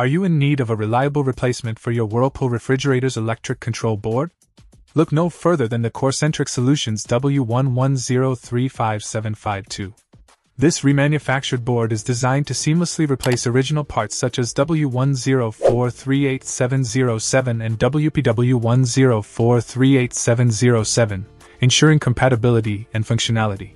Are you in need of a reliable replacement for your Whirlpool refrigerator's electric control board? Look no further than the Corecentric Solutions W11035752. This remanufactured board is designed to seamlessly replace original parts such as W10438707 and WPW10438707, ensuring compatibility and functionality.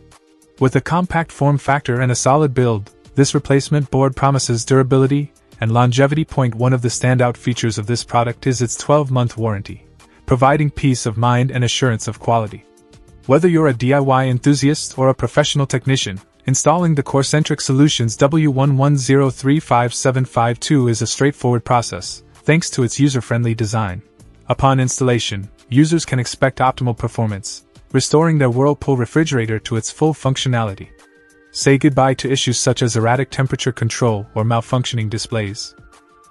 With a compact form factor and a solid build, this replacement board promises durability and longevity. Point one of the standout features of this product is its 12 month warranty, providing peace of mind and assurance of quality. Whether you're a DIY enthusiast or a professional technician, Installing the Corecentric Solutions W11035752 is a straightforward process, thanks to its user friendly design. Upon installation, users can expect optimal performance, restoring their Whirlpool refrigerator to its full functionality. Say goodbye to issues such as erratic temperature control or malfunctioning displays.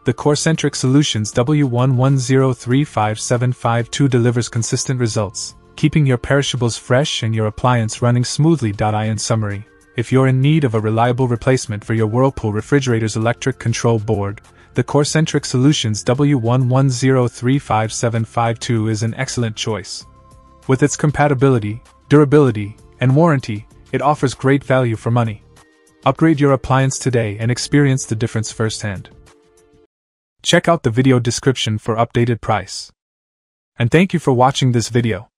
The Corecentric Solutions W11035752 delivers consistent results, keeping your perishables fresh and your appliance running smoothly. In summary, if you're in need of a reliable replacement for your Whirlpool refrigerator's electric control board, the Corecentric Solutions W11035752 is an excellent choice. With its compatibility, durability, and warranty, it offers great value for money. Upgrade your appliance today and experience the difference firsthand. Check out the video description for updated price. And thank you for watching this video.